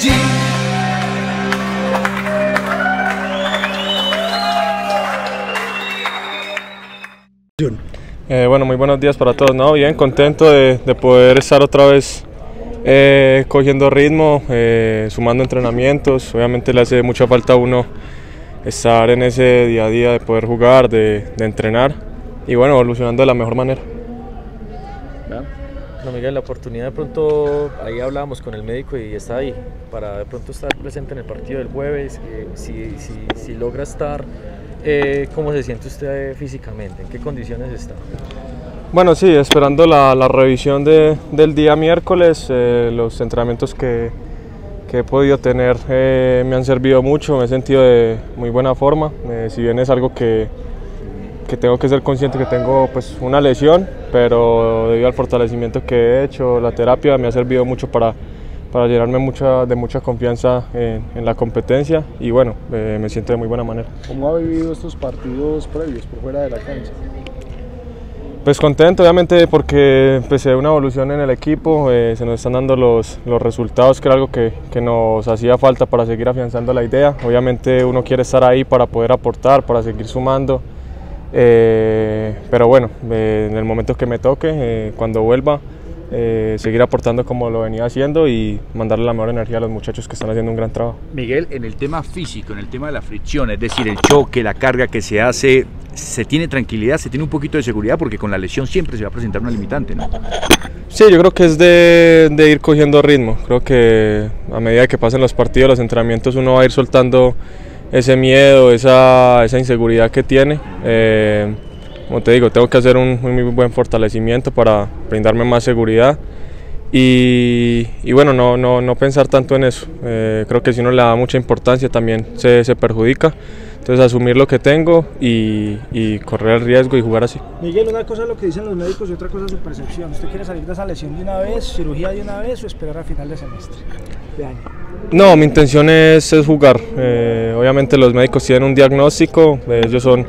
Medellín. Eh, bueno, muy buenos días para todos. No, bien, contento de, de poder estar otra vez eh, cogiendo ritmo, eh, sumando entrenamientos. Obviamente le hace mucha falta a uno estar en ese día a día de poder jugar, de, de entrenar y bueno, evolucionando de la mejor manera. No, Miguel, la oportunidad de pronto, ahí hablábamos con el médico y está ahí, para de pronto estar presente en el partido del jueves, eh, si, si, si, logra estar, eh, ¿cómo se siente usted físicamente? ¿En qué condiciones está? Bueno, sí, esperando la, la revisión de, del día miércoles, eh, los entrenamientos que, que, he podido tener eh, me han servido mucho, me he sentido de muy buena forma, eh, si bien es algo que, que tengo que ser consciente que tengo pues una lesión, pero debido al fortalecimiento que he hecho, la terapia me ha servido mucho para, para llenarme mucha, de mucha confianza en, en la competencia y bueno, eh, me siento de muy buena manera. ¿Cómo ha vivido estos partidos previos por fuera de la cancha? Pues contento, obviamente, porque empecé una evolución en el equipo, eh, se nos están dando los, los, resultados, que era algo que, que, nos hacía falta para seguir afianzando la idea. Obviamente uno quiere estar ahí para poder aportar, para seguir sumando, eh, pero bueno, eh, en el momento que me toque, eh, cuando vuelva, eh, seguir aportando como lo venía haciendo y mandarle la mejor energía a los muchachos que están haciendo un gran trabajo. Miguel, en el tema físico, en el tema de la fricción, es decir, el choque, la carga que se hace, se tiene tranquilidad, se tiene un poquito de seguridad porque con la lesión siempre se va a presentar una limitante, ¿no? Sí, yo creo que es de, de ir cogiendo ritmo. Creo que a medida que pasen los partidos, los entrenamientos, uno va a ir soltando ese miedo, esa, esa inseguridad que tiene. Eh, como te digo, tengo que hacer un muy buen fortalecimiento para brindarme más seguridad y, y bueno, no, no, no, pensar tanto en eso. Eh, creo que si uno le da mucha importancia también se, se perjudica. Entonces asumir lo que tengo y, y, correr el riesgo y jugar así. Miguel, una cosa es lo que dicen los médicos y otra cosa es su percepción. ¿Usted quiere salir de esa lesión de una vez, cirugía de una vez o esperar a final de semestre, de año? No, mi intención es, es jugar. Eh, obviamente los médicos tienen un diagnóstico, ellos son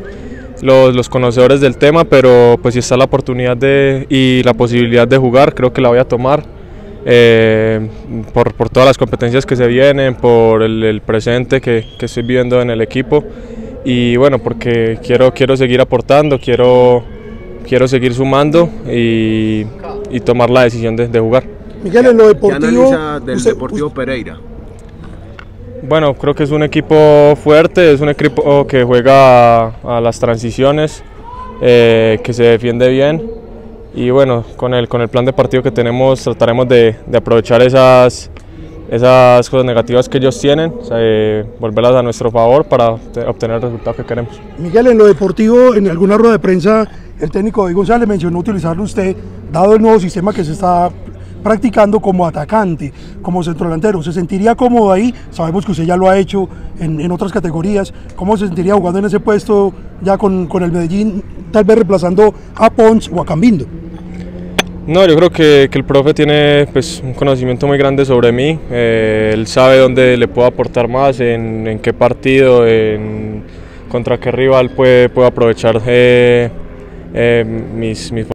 los, los, conocedores del tema, pero pues si está la oportunidad de, y la posibilidad de jugar, creo que la voy a tomar. Eh, por, por, todas las competencias que se vienen, por el, el presente que, que, estoy viviendo en el equipo y bueno, porque quiero, quiero seguir aportando, quiero, quiero seguir sumando y, y tomar la decisión de, de, jugar. Miguel, en lo deportivo... ¿Qué del usted, Deportivo usted, Pereira? Bueno, creo que es un equipo fuerte, es un equipo que juega a, a las transiciones, eh, que se defiende bien y bueno, con el, con el plan de partido que tenemos trataremos de, de aprovechar esas, esas cosas negativas que ellos tienen, eh, volverlas a nuestro favor para obtener el resultado que queremos. Miguel, en lo deportivo, en alguna rueda de prensa, el técnico David González mencionó utilizarlo usted, dado el nuevo sistema que se está practicando como atacante, como centrodelantero. ¿Se sentiría cómodo ahí? Sabemos que usted ya lo ha hecho en, en otras categorías. ¿Cómo se sentiría jugando en ese puesto ya con, con el Medellín, tal vez reemplazando a Pons o a Cambindo? No, yo creo que, que, el profe tiene pues, un conocimiento muy grande sobre mí. Eh, él sabe dónde le puedo aportar más, en, qué partido, en contra qué rival puede, puedo aprovechar eh, eh, mis, mis